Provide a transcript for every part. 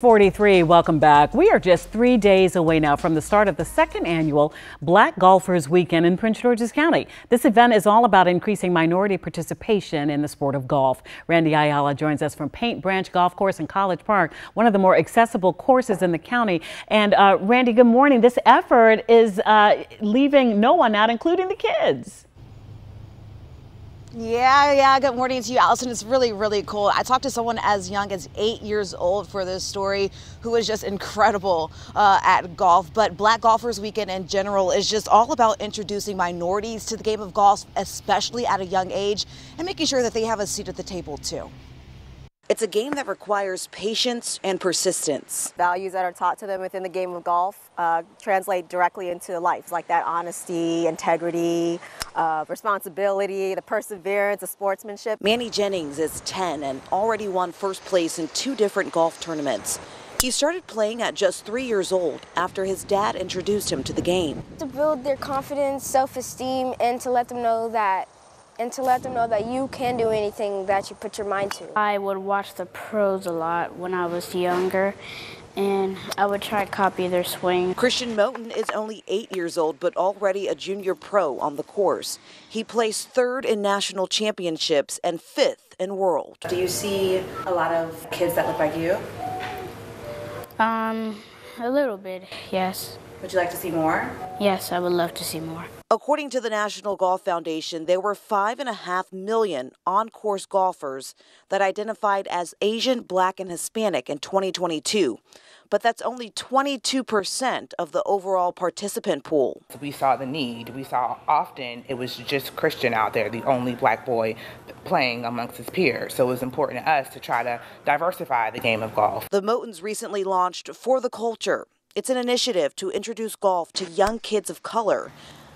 43, welcome back. We are just three days away now from the start of the second annual Black Golfers Weekend in Prince George's County. This event is all about increasing minority participation in the sport of golf. Randy Ayala joins us from Paint Branch Golf Course in College Park, one of the more accessible courses in the county. And uh, Randy, good morning. This effort is uh, leaving no one out, including the kids. Yeah, yeah. Good morning to you, Allison. It's really, really cool. I talked to someone as young as eight years old for this story who was just incredible uh, at golf. But Black Golfers Weekend in general is just all about introducing minorities to the game of golf, especially at a young age, and making sure that they have a seat at the table, too. It's a game that requires patience and persistence. Values that are taught to them within the game of golf uh, translate directly into life, like that honesty, integrity, uh, responsibility, the perseverance, the sportsmanship. Manny Jennings is 10 and already won first place in two different golf tournaments. He started playing at just three years old after his dad introduced him to the game. To build their confidence, self-esteem, and to let them know that and to let them know that you can do anything that you put your mind to. I would watch the pros a lot when I was younger and I would try to copy their swing. Christian Moten is only eight years old, but already a junior pro on the course. He placed third in national championships and fifth in world. Do you see a lot of kids that look like you? Um, a little bit, yes. Would you like to see more? Yes, I would love to see more. According to the National Golf Foundation, there were five and a half million on course golfers that identified as Asian, Black, and Hispanic in 2022. But that's only 22% of the overall participant pool. We saw the need. We saw often it was just Christian out there, the only black boy playing amongst his peers. So it was important to us to try to diversify the game of golf. The Motens recently launched For the Culture it's an initiative to introduce golf to young kids of color.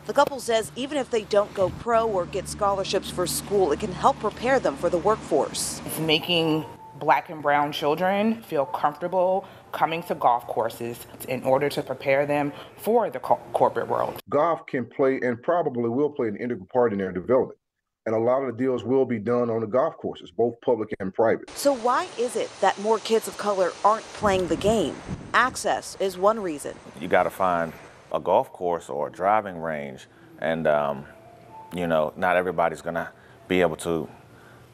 The couple says even if they don't go pro or get scholarships for school, it can help prepare them for the workforce. It's making black and brown children feel comfortable coming to golf courses in order to prepare them for the co corporate world. Golf can play and probably will play an integral part in their development and a lot of the deals will be done on the golf courses, both public and private. So, why is it that more kids of color aren't playing the game? Access is one reason. You got to find a golf course or a driving range, and um, you know, not everybody's going to be able to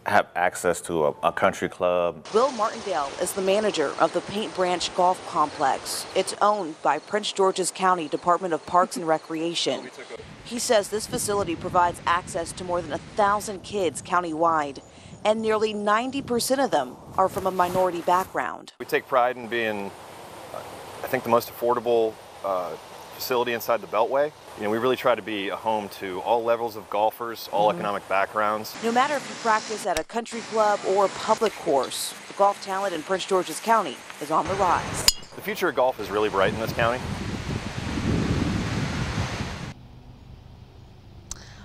have access to a, a, country club. Will Martindale is the manager of the Paint Branch Golf Complex. It's owned by Prince George's County Department of Parks and Recreation. He says this facility provides access to more than a thousand kids countywide, and nearly 90% of them are from a minority background. We take pride in being, I think, the most affordable uh, facility inside the Beltway. You know, we really try to be a home to all levels of golfers, all mm-hmm. economic backgrounds. No matter if you practice at a country club or a public course, the golf talent in Prince George's County is on the rise. The future of golf is really bright in this county.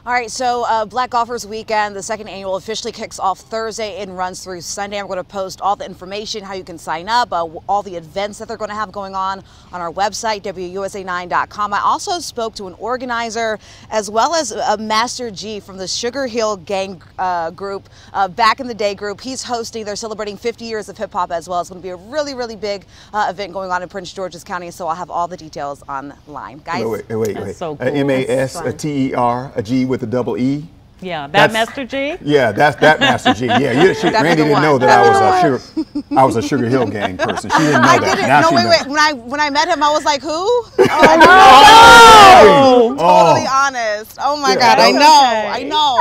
All right, so uh, Black Golfers Weekend, the second annual, officially kicks off Thursday and runs through Sunday. I'm going to post all the information, how you can sign up, uh, all the events that they're going to have going on on our website, WUSA9.com. I also spoke to an organizer as well as a Master Gee from the Sugarhill Gang uh, group, uh, back in the day group. He's hosting, they're celebrating 50 years of hip hop as well. It's going to be a really, really big uh, event going on in Prince George's County, so I'll have all the details online. Guys, wait, wait, wait. wait. So cool. M A S T E R, a G with a double E. Yeah, that that's, Master Gee. Yeah, that's that Master Gee. Yeah, you, she, Randy didn't know that I was a sugar, I was a Sugarhill Gang person. She didn't know I that. Didn't. Now no, she wait, knows. wait. When I when I met him, I was like, who? Oh, oh no! Totally oh. honest. Oh my yeah. God, I know, okay. I know.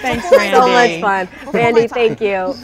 Thanks, Randy. So much fun, Randy. Thank you.